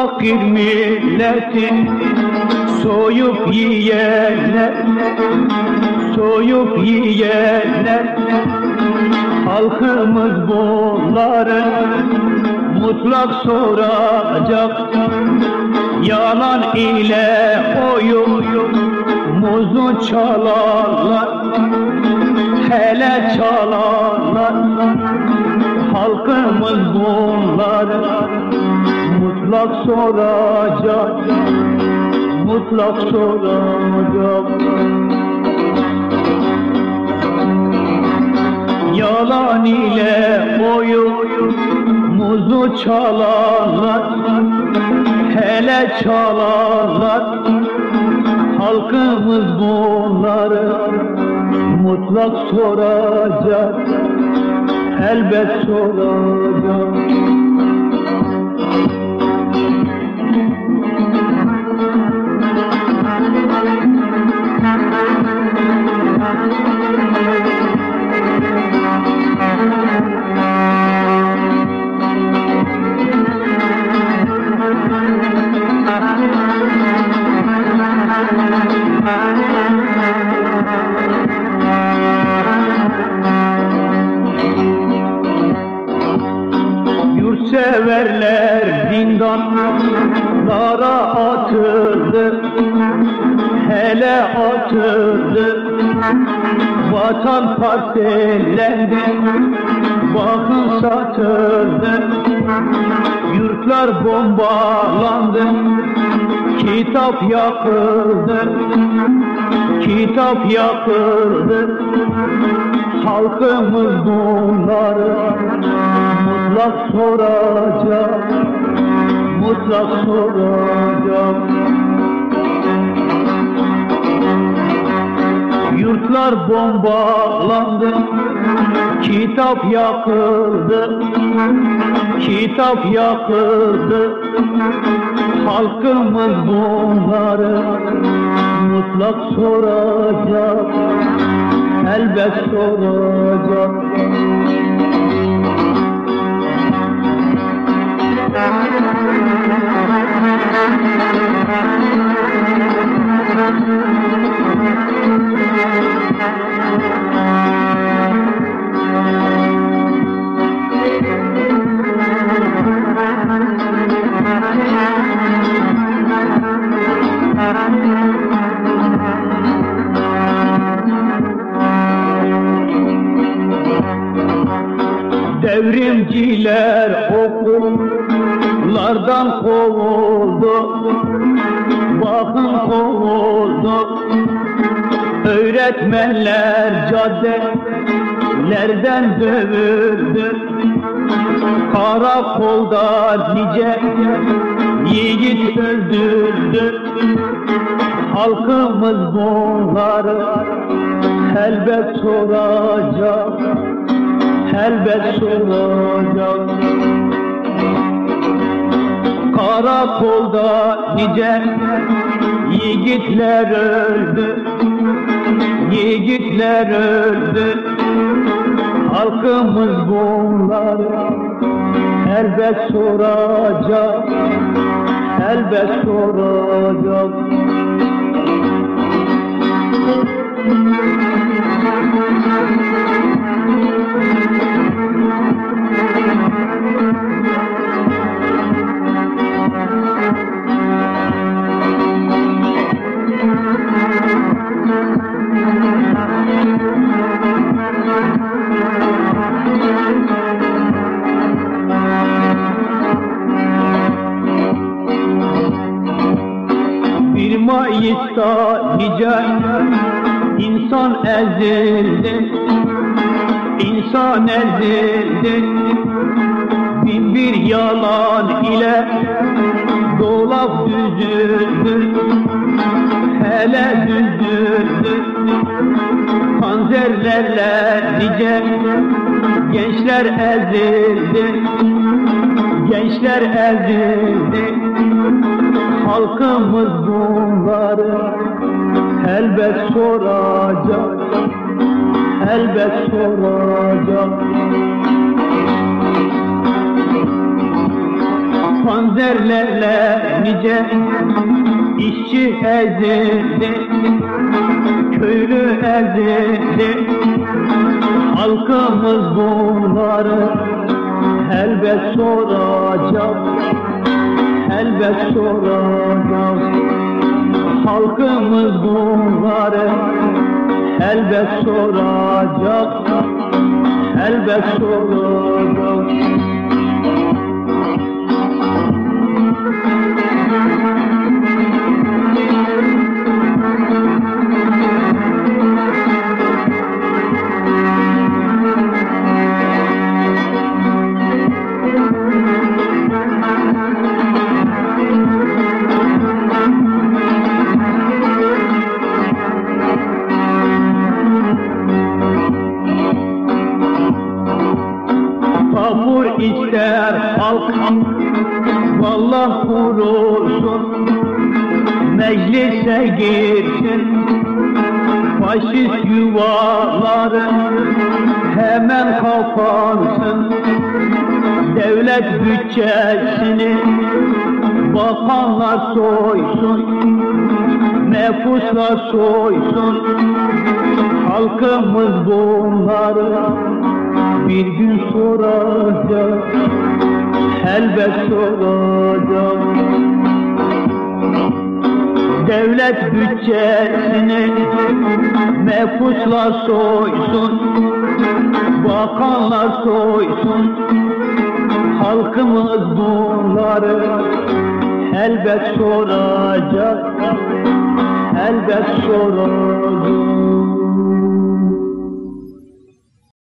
fakir milletin soyup yiyenler soyup yiyenler. Halkımız bunları mutlak soracak. Yalan ile oyun muzu çalarlar hele çalarlar. Halkımız bunları mutlak soracak mutlak soracak. Yalan ile oyun muzu çalarlar hele çalarlar. Halkımız bunları mutlak soracak elbet soracak Yurtseverler zindanlara atıldı Hele atıldı Vatan parsellendi Bakın satıldı Yurtlar bombalandı Kitap yakıldı. Kitap yakıldı. Halkımız bunları mutlak soracak Mutlak soracak Yurtlar bombalandı Kitap yakıldı Kitap yakıldı. Halkımız bunları mutlak soracak Elbet soracak Devrimciler okullardan kovuldu Bakın kovuldu. Öğretmenler caddelerden dövüldü Karakolda nice yiğit öldürdü. Halkımız bunları elbet soracak elbet soracak Karakolda nice yiğitler öldü. Yiğitler öldü. Halkımız bunları elbet soracak. Elbet soracak. Bir Mayıs'ta nice insan ezildi. İnsan ezildi. Bin bir yalan ile dolap düzüldü. Hele düzüldü. Panzerlerle nice gençler ezildi. Gençler ezildi Halkımız bunları elbet soracak Elbet soracak. Panzerlerle nice işçi ezildi Köylü ezildi. Halkımız bunları elbet soracak Elbet soracak Halkımız bunları elbet soracak. Elbet soracak Vallah kurulsun Meclise girsin. Faşist yuvaları Hemen kapansın. Devlet bütçesini Bakanlar soysun Nefuslar soysun. Halkımız bunları bir gün soracak Elbet soracak Devlet bütçesini mefuslar soysun Bakanlar soysun. Halkımız bunları elbet soracak Elbet soracak